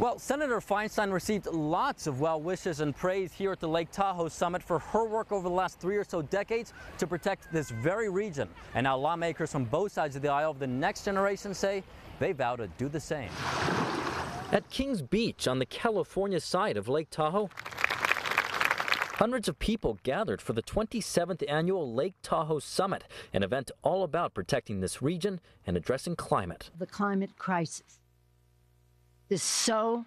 Well, Senator Feinstein received lots of well wishes and praise here at the Lake Tahoe Summit for her work over the last three or so decades to protect this very region. And now lawmakers from both sides of the aisle of the next generation say they vow to do the same. At Kings Beach on the California side of Lake Tahoe, Hundreds of people gathered for the 27th annual Lake Tahoe Summit, an event all about protecting this region and addressing climate. The climate crisis is so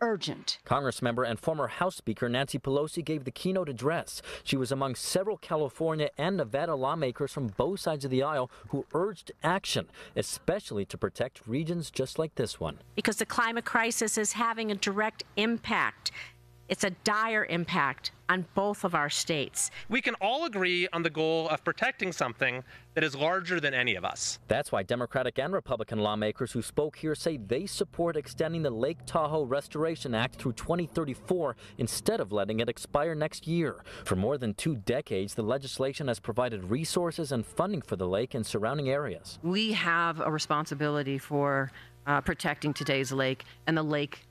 urgent. Congressmember and former House Speaker Nancy Pelosi gave the keynote address. She was among several California and Nevada lawmakers from both sides of the aisle who urged action, especially to protect regions just like this one. Because the climate crisis is having a direct impact it's a dire impact on both of our states. We can all agree on the goal of protecting something that is larger than any of us. That's why Democratic and Republican lawmakers who spoke here say they support extending the Lake Tahoe Restoration Act through 2034 instead of letting it expire next year. For more than two decades, the legislation has provided resources and funding for the lake and surrounding areas. We have a responsibility for uh, protecting today's lake and the lake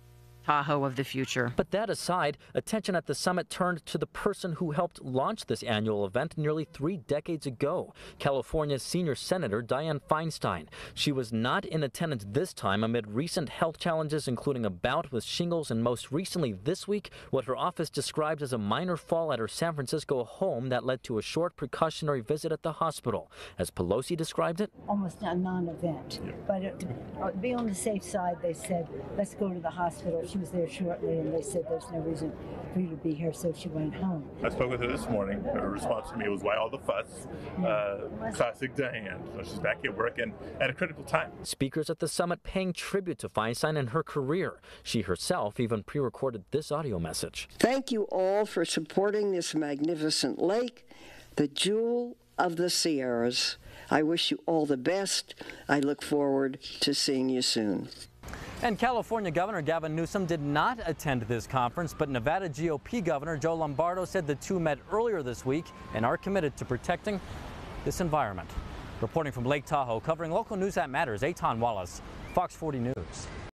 Tahoe of the future. But that aside, attention at the summit turned to the person who helped launch this annual event nearly three decades ago, California's senior senator Dianne Feinstein. She was not in attendance this time amid recent health challenges, including a bout with shingles and most recently this week, what her office described as a minor fall at her San Francisco home that led to a short precautionary visit at the hospital. As Pelosi described it, almost a non-event. But it, to be on the safe side, they said, let's go to the hospital. She was there shortly, and they said there's no reason for you to be here, so she went home. I spoke with her this morning. Her response to me was, "Why all the fuss?" Yeah. Uh, classic Dianne. So she's back at work and at a critical time. Speakers at the summit paying tribute to Feinstein and her career. She herself even pre-recorded this audio message. Thank you all for supporting this magnificent lake, the jewel of the Sierras. I wish you all the best. I look forward to seeing you soon. And California Governor Gavin Newsom did not attend this conference, but Nevada GOP Governor Joe Lombardo said the two met earlier this week and are committed to protecting this environment. Reporting from Lake Tahoe, covering local news that matters, Eytan Wallace, Fox 40 News.